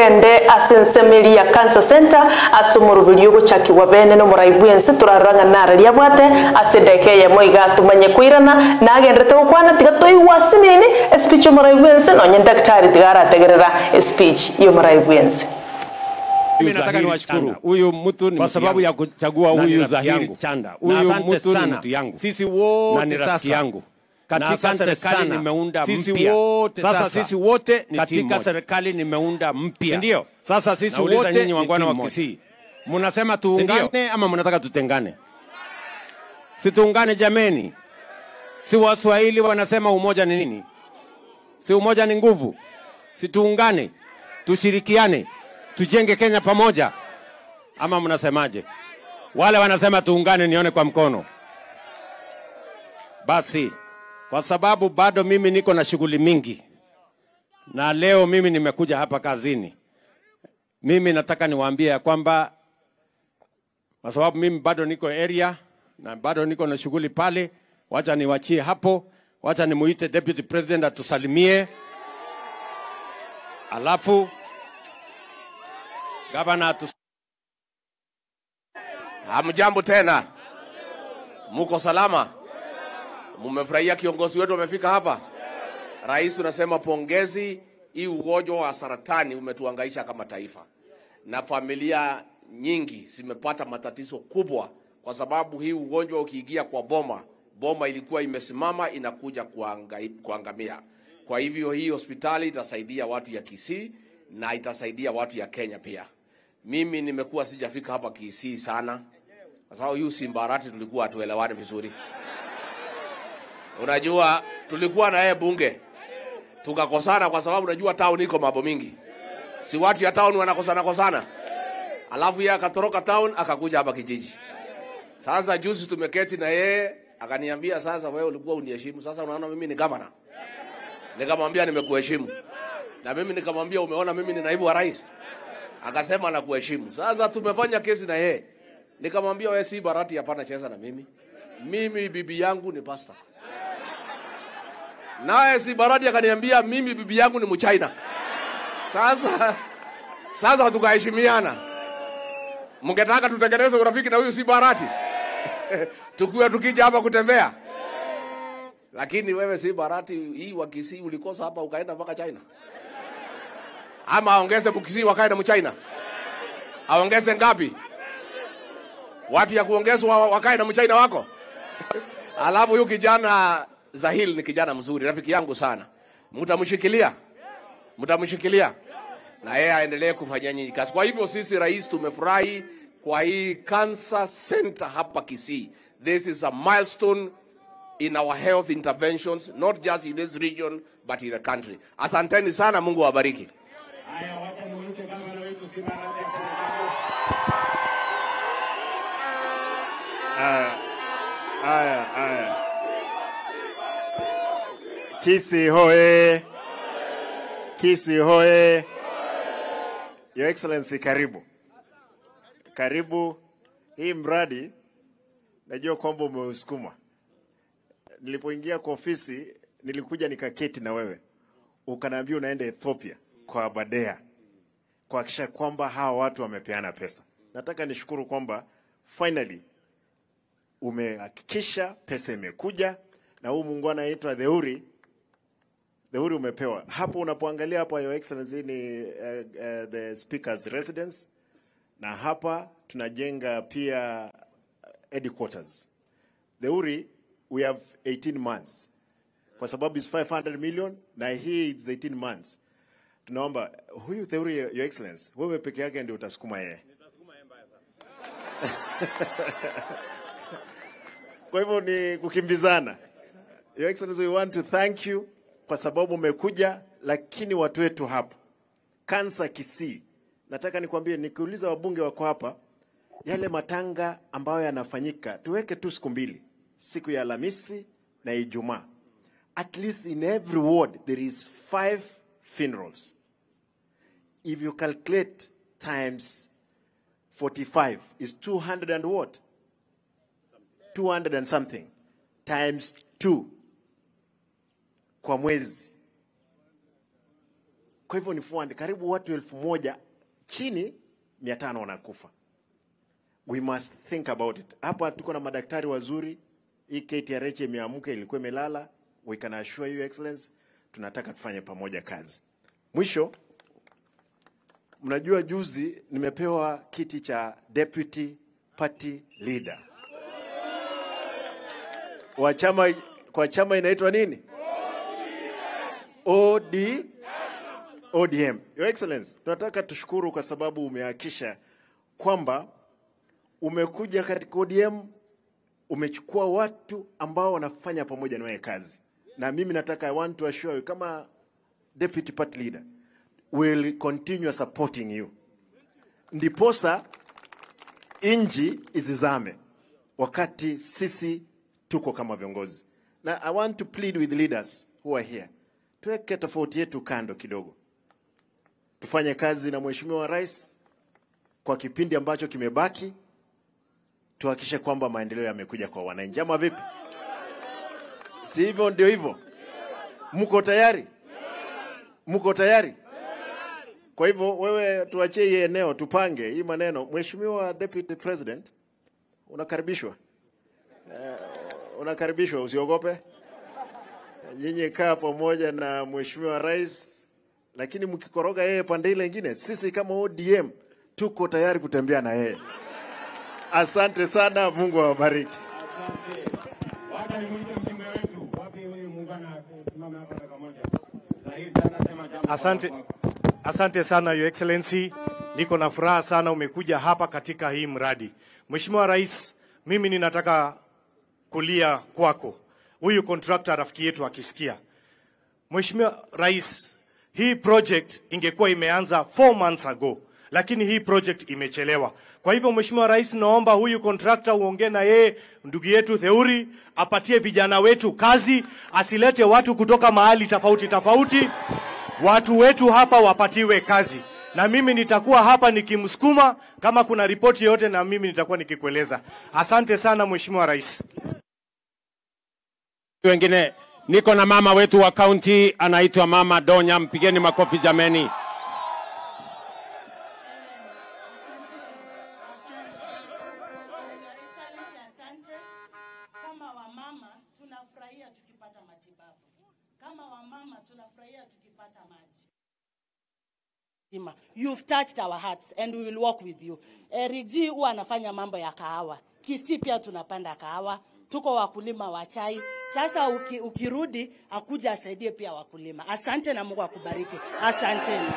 gende asensemeri ya cancer center ase omorubiri ogochakigwa bene na omorai ense torarora nara riabwate ase endeke eyemo iga tumanye koirana nagenderete gokwana tiga toigwa ase nini espeech omorai bwensi nonye daktari tiga arategerera espeech ya omorai ense Mimi nataka niwashukuru. Huyu mtu ni kwa mtu sababu yangu. ya kuchagua huyu Zahiri yangu. Chanda. Huyu mtu ni mtu yangu. Sisi wote na ni rafiki sasa yangu. Katika serikali nimeunda mpya. sasa, sisi wote ni katika serikali nimeunda mpya. Ndio? Sasa sisi wote nyinyi ni wangwana wa. Kisii. Mnasema tuungane ama mnataka tutengane? Si tuungane jameni. Si Waswahili wanasema umoja ni nini? Si umoja ni nguvu. Si tuungane, tushirikiane, tujenge Kenya pamoja, ama mnasemaje? Wale wanasema tuungane, nione kwa mkono. Basi, kwa sababu bado mimi niko na shughuli mingi, na leo mimi nimekuja hapa kazini, mimi nataka niwaambie ya kwamba kwa sababu mimi bado niko area na bado niko na shughuli pale, wacha niwachie hapo, wacha nimuite deputy president atusalimie, alafu gavana atus Hamjambo tena, muko salama? Mumefurahia kiongozi wetu amefika hapa? Rais, tunasema pongezi. Hii ugonjwa wa saratani umetuangaisha kama taifa, na familia nyingi zimepata matatizo kubwa, kwa sababu hii ugonjwa ukiingia kwa boma, boma ilikuwa imesimama inakuja kuangamia. Kwa hivyo hii hospitali itasaidia watu ya Kisii na itasaidia watu ya Kenya pia. Mimi nimekuwa sijafika hapa Kisii sana, kwa sababu yu Simbarati tulikuwa hatuelewani vizuri. Unajua, tulikuwa na yeye bunge tukakosana, kwa sababu unajua town iko mambo mingi, si watu ya town wanakosana kosana, alafu yeye akatoroka town akakuja hapa kijiji. Sasa juzi tumeketi na yeye akaniambia, sasa wewe ulikuwa uniheshimu, sasa unaona mimi ni governor. Nikamwambia nimekuheshimu, na mimi nikamwambia umeona mimi ni naibu wa rais akasema nakuheshimu. Sasa tumefanya kesi na yeye, nikamwambia wewe si Barati, hapana cheza na mimi, mimi bibi yangu ni pasta. Naye si baradi akaniambia mimi bibi yangu ni Mchina. Sasa sasa tukaheshimiana. Mngetaka tutengeneze urafiki na huyu si Barati tukiwa tukija hapa kutembea, lakini wewe si Barati, hii wa Kisii ulikosa hapa ukaenda mpaka China ama aongeze Bukisii wakae na Mchina? Aongeze ngapi? Watu ya kuongezwa wakae na Mchina wako? Alafu huyu kijana Zahil ni kijana mzuri, rafiki yangu sana. Mtamshikilia, mtamshikilia na yeye aendelee kufanya nyinyi kazi. Kwa hivyo sisi rais, tumefurahi kwa hii cancer center hapa Kisii. This is a milestone in our health interventions not just in this region but in the country. Asanteni sana, Mungu awabariki. Kisi hoe! Kisi hoe! Your Excellency, karibu karibu. Hii mradi najua kwamba umeusukuma. Nilipoingia kwa ofisi, nilikuja nikaketi na wewe, ukanaambia unaenda Ethiopia kwa Abadea kuhakikisha kwamba hawa watu wamepeana pesa. Nataka nishukuru kwamba finally umehakikisha pesa imekuja na huu muungano anaitwa Theuri Theuri umepewa hapo. Unapoangalia hapa, your excellency, ni uh, uh, the speaker's residence, na hapa tunajenga pia uh, headquarters. Theuri we have 18 months kwa sababu is 500 million na hii is 18 months. Tunaomba huyu Theuri, your excellency, wewe peke yake ndio utasukuma yeye Kwa hivyo ni kukimbizana. Your Excellency, we want to thank you kwa sababu umekuja, lakini watu wetu hapa kansa Kisii, nataka nikwambie, nikiuliza wabunge wako hapa, yale matanga ambayo yanafanyika tuweke tu siku mbili, siku ya Alhamisi na Ijumaa. At least in every ward there is five funerals. If you calculate times 45 is 200 and what? 200 and something times 2 kwa mwezi Kwa hivyo ni 400, karibu watu elfu moja chini mia tano wanakufa. We must think about it. Hapa tuko na madaktari wazuri, hii KTRH imeamka, ilikuwa imelala. We can assure you excellence, tunataka tufanye pamoja kazi. Mwisho, mnajua juzi nimepewa kiti cha deputy party leader wa chama kwa chama inaitwa nini? OD ODM. Your Excellency, tunataka tushukuru kwa sababu umehakisha kwamba umekuja katika ODM, umechukua watu ambao wanafanya pamoja na kazi, na mimi nataka I want to assure you kama deputy party leader will continue supporting you, ndiposa inji izizame wakati sisi tuko kama viongozi, na I want to plead with leaders who are here, tuweke tofauti yetu kando kidogo, tufanye kazi na Mheshimiwa Rais kwa kipindi ambacho kimebaki, tuhakikishe kwamba maendeleo yamekuja kwa wananchi, ama vipi? Si hivyo? Ndio hivyo. Mko tayari? Mko tayari? Kwa hivyo wewe, tuachie hii eneo, tupange hii maneno. Mheshimiwa Deputy President, unakaribishwa Uh, unakaribishwa, usiogope. Nyinyi kaa pamoja na Mheshimiwa Rais, lakini mkikoroga yeye pande ile ingine, sisi kama ODM tuko tayari kutembea na yeye. Asante sana, Mungu awabariki. Wacha nimwite mjumbe wetu. Wapi huyu muungana simama hapa dakika moja. Zaidi anasema jambo. Asante, asante sana Your Excellency, niko na furaha sana umekuja hapa katika hii mradi. Mheshimiwa Rais, mimi ninataka kulia kwako, huyu contractor rafiki yetu akisikia. Mheshimiwa Rais, hii project ingekuwa imeanza 4 months ago, lakini hii project imechelewa. Kwa hivyo Mheshimiwa Rais, naomba huyu contractor uongee na yeye, ndugu yetu Theuri, apatie vijana wetu kazi, asilete watu kutoka mahali tofauti tofauti. Watu wetu hapa wapatiwe kazi, na mimi nitakuwa hapa nikimsukuma. Kama kuna ripoti yoyote, na mimi nitakuwa nikikueleza. Asante sana Mheshimiwa Rais. Wengine niko na mama wetu wa kaunti anaitwa Mama Donya, mpigeni makofi jameni. Excellency, asante. Tunafurahia tukipata matibabu. Kama wamama tunafurahia tukipata maji. Ima, You've touched our hearts and we will walk with you. Eric G huwa anafanya mambo ya kahawa. Kisii pia tunapanda kahawa. Tuko wakulima wa chai. Sasa uki, ukirudi akuja asaidie pia wakulima. Asante na Mungu akubariki. Asanteni.